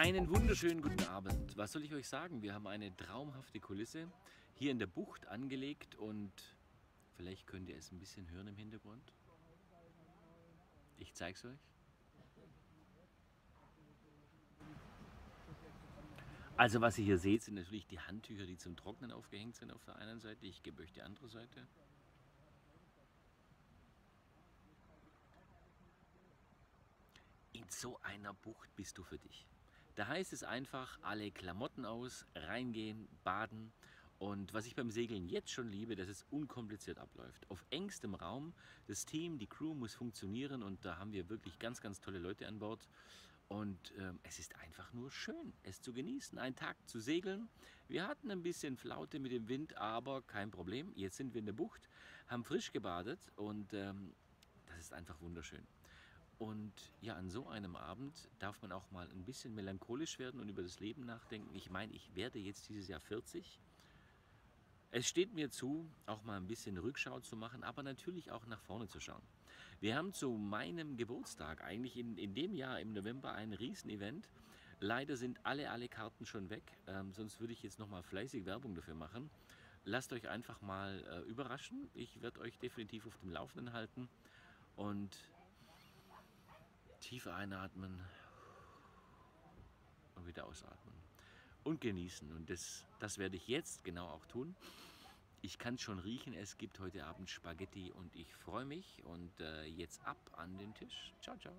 Einen wunderschönen guten Abend. Was soll ich euch sagen? Wir haben eine traumhafte Kulisse hier in der Bucht angelegt und vielleicht könnt ihr es ein bisschen hören im Hintergrund. Ich zeige es euch. Also was ihr hier seht, sind natürlich die Handtücher, die zum Trocknen aufgehängt sind auf der einen Seite. Ich gebe euch die andere Seite. In so einer Bucht bist du für dich. Da heißt es einfach, alle Klamotten aus, reingehen, baden. Und was ich beim Segeln jetzt schon liebe, dass es unkompliziert abläuft. Auf engstem Raum, das Team, die Crew muss funktionieren und da haben wir wirklich ganz, ganz tolle Leute an Bord. Und äh, es ist einfach nur schön, es zu genießen, einen Tag zu segeln. Wir hatten ein bisschen Flaute mit dem Wind, aber kein Problem. Jetzt sind wir in der Bucht, haben frisch gebadet und ähm, das ist einfach wunderschön. Und ja, an so einem Abend darf man auch mal ein bisschen melancholisch werden und über das Leben nachdenken. Ich meine, ich werde jetzt dieses Jahr 40. Es steht mir zu, auch mal ein bisschen Rückschau zu machen, aber natürlich auch nach vorne zu schauen. Wir haben zu meinem Geburtstag, eigentlich in, in dem Jahr im November, ein Riesenevent. Leider sind alle, alle Karten schon weg, ähm, sonst würde ich jetzt nochmal fleißig Werbung dafür machen. Lasst euch einfach mal äh, überraschen. Ich werde euch definitiv auf dem Laufenden halten und tief einatmen und wieder ausatmen und genießen. Und das, das werde ich jetzt genau auch tun. Ich kann es schon riechen, es gibt heute Abend Spaghetti und ich freue mich. Und äh, jetzt ab an den Tisch. Ciao, ciao.